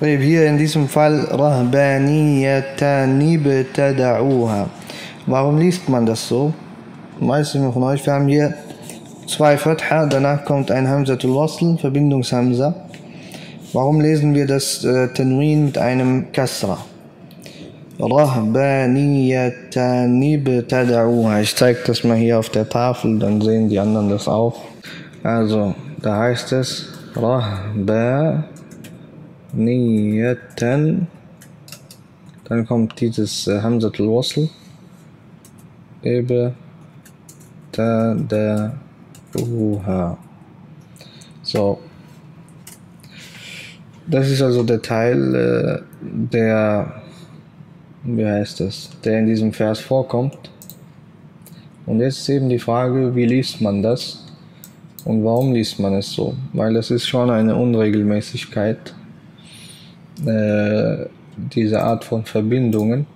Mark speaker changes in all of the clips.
Speaker 1: Hier in diesem Fall Rahbaniyatan ibtada'uha. Warum liest man das so? meistens von euch, wir haben hier zwei Fatha, danach kommt ein Hamzatul Wasl, Verbindungshamza. Warum lesen wir das äh, Tanwin mit einem Kasra? Rahbaniyatan ibtada'uha. Ich zeige das mal hier auf der Tafel, dann sehen die anderen das auch. Also, da heißt es Rahbaniyatan dann kommt dieses äh, Hamzatul Wasl. Ibtada'uha. So. Das ist also der Teil, äh, der wie heißt das, der in diesem Vers vorkommt. Und jetzt ist eben die Frage, wie liest man das und warum liest man es so? Weil das ist schon eine Unregelmäßigkeit, äh, diese Art von Verbindungen.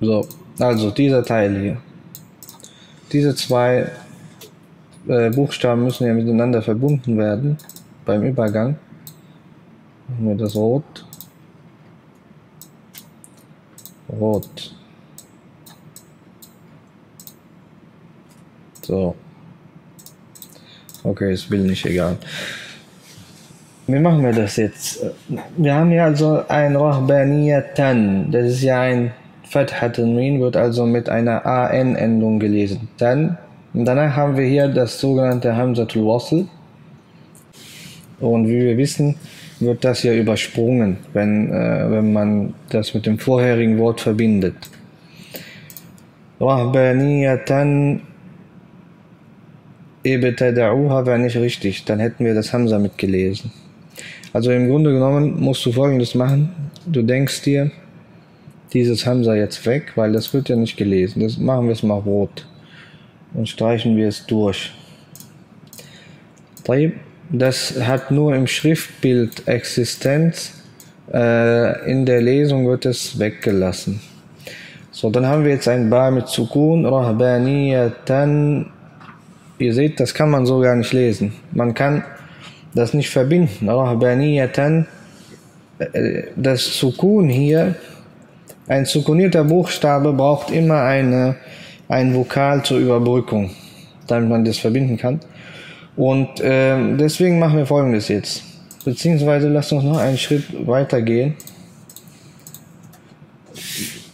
Speaker 1: So, also dieser Teil hier. Diese zwei äh, Buchstaben müssen ja miteinander verbunden werden beim Übergang. Machen wir das rot. Rot. So. Okay, es will nicht egal. Wie machen wir das jetzt? Wir haben hier also ein Rahbaniyatan. Das ist ja ein Fathatanmin, wird also mit einer AN-Endung gelesen. Dann, danach haben wir hier das sogenannte Hamzatul Wasl. Und wie wir wissen, wird das ja übersprungen, wenn, äh, wenn man das mit dem vorherigen Wort verbindet. Rahbaniyatan ibtada'uha wäre nicht richtig, dann hätten wir das Hamza mitgelesen. Also im Grunde genommen musst du folgendes machen. Du denkst dir dieses Hamza jetzt weg, weil das wird ja nicht gelesen. Das machen wir es mal rot und streichen wir es durch. Das hat nur im Schriftbild Existenz. Äh, in der Lesung wird es weggelassen. So, dann haben wir jetzt ein Ba mit Sukun, Rahbaniyatan. Ihr seht, das kann man so gar nicht lesen. Man kann das nicht verbinden. Rahbaniyatan, äh, das Sukun hier, ein sukunierter Buchstabe braucht immer eine, ein Vokal zur Überbrückung, damit man das verbinden kann. Und äh, deswegen machen wir folgendes jetzt. Beziehungsweise lasst uns noch einen Schritt weiter gehen.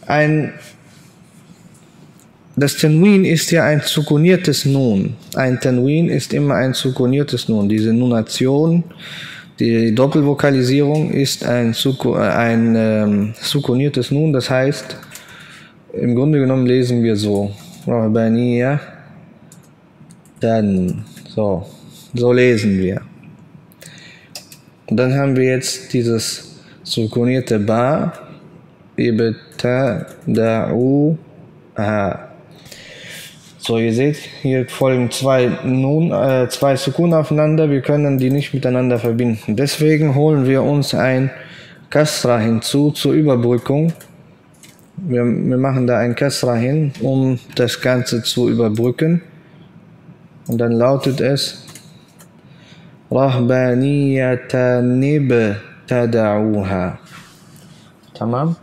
Speaker 1: Ein, das Tenwin ist ja ein zukuniertes Nun. Ein Tenwin ist immer ein zukuniertes Nun. Diese Nunation, die Doppelvokalisierung ist ein, ein ähm, sukuniertes Nun. Das heißt, im Grunde genommen lesen wir so. Dann so, so lesen wir. Und dann haben wir jetzt dieses sukunierte Ba, ibtada'u, aha. So, ihr seht, hier folgen zwei Nun, äh, zwei Sukun aufeinander, wir können die nicht miteinander verbinden. Deswegen holen wir uns ein Kasra hinzu zur Überbrückung. Wir, wir machen da ein Kasra hin, um das Ganze zu überbrücken. Und dann lautet es Rahbaniyatan ibtada'uha. Tamam?